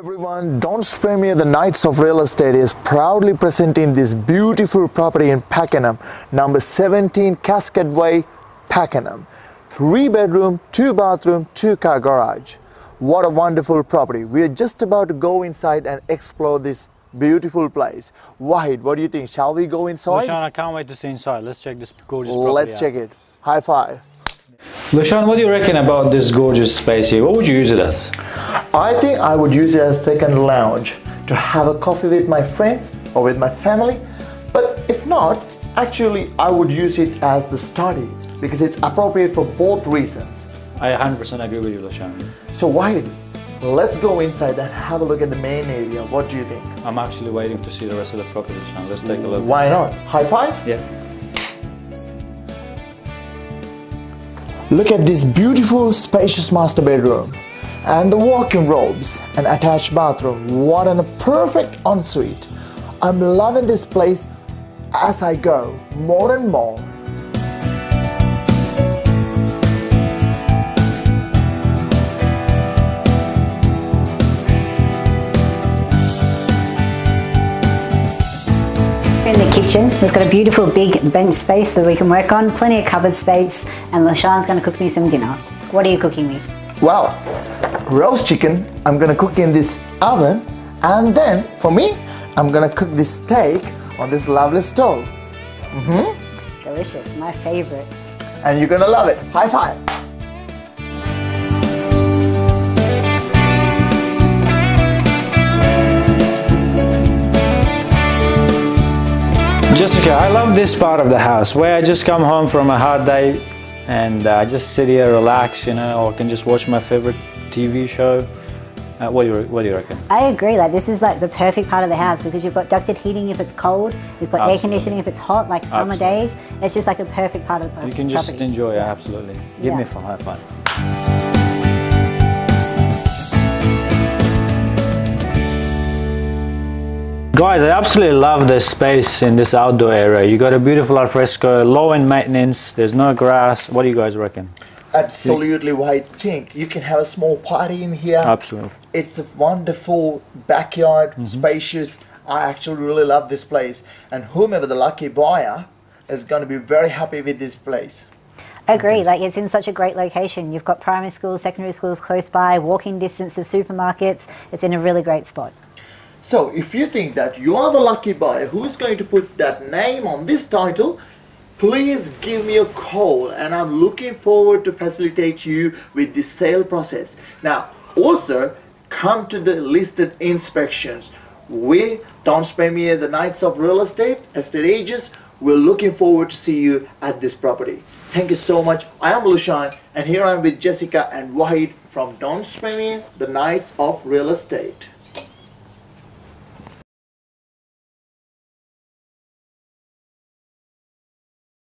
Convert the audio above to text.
everyone, Don's Premier, the Knights of Real Estate is proudly presenting this beautiful property in Pakenham, number 17 Cascade Way, Pakenham. Three bedroom, two bathroom, two car garage. What a wonderful property. We are just about to go inside and explore this beautiful place. Wahid, what do you think? Shall we go inside? Lushan, I can't wait to see inside. Let's check this gorgeous property Let's out. check it. High five. Lushan, what do you reckon about this gorgeous space here? What would you use it as? I think I would use it as second lounge to have a coffee with my friends or with my family. But if not, actually I would use it as the study because it's appropriate for both reasons. I 100% agree with you, Lushan. So why? Let's go inside and have a look at the main area. What do you think? I'm actually waiting to see the rest of the property, Lushan. Let's take a look. Why not? High five? Yeah. Look at this beautiful spacious master bedroom and the walk-in robes and attached bathroom. What a perfect ensuite. I'm loving this place as I go more and more. In the kitchen, we've got a beautiful big bench space that we can work on, plenty of cupboard space, and Lushan's going to cook me some dinner. What are you cooking me? Well, roast chicken I'm gonna cook in this oven and then for me I'm gonna cook this steak on this lovely stove Mhm. Delicious, my favorites. and you're gonna love it. High five. Jessica, I love this part of the house where I just come home from a hard day and uh, just sit here, relax, you know, or I can just watch my favorite TV show. Uh, what, do you, what do you reckon? I agree, like this is like the perfect part of the house because you've got ducted heating if it's cold, you've got air conditioning if it's hot, like summer Absolutely. days. It's just like a perfect part of the You can just enjoy it, absolutely. Give Yeah. me a high five. Guys, I absolutely love this space in this outdoor area. You got a beautiful alfresco, low in maintenance, there's no grass. What do you guys reckon? Absolutely white pink. You can have a small party in here. Absolutely. It's a wonderful backyard, mm-hmm. spacious. I actually really love this place. And whomever the lucky buyer is going to be very happy with this place. Agree, like it's in such a great location. You've got primary schools, secondary schools close by, walking distance to supermarkets. It's in a really great spot. So if you think that you are the lucky buyer who is going to put that name on this title, please give me a call and I'm looking forward to facilitate you with the sale process. Now also come to the listed inspections. We, Don's Premier, the Knights of Real Estate, estate agents, we're looking forward to see you at this property. Thank you so much. I am Lushan and here I am with Jessica and Wahid from Don's Premier, the Knights of Real Estate.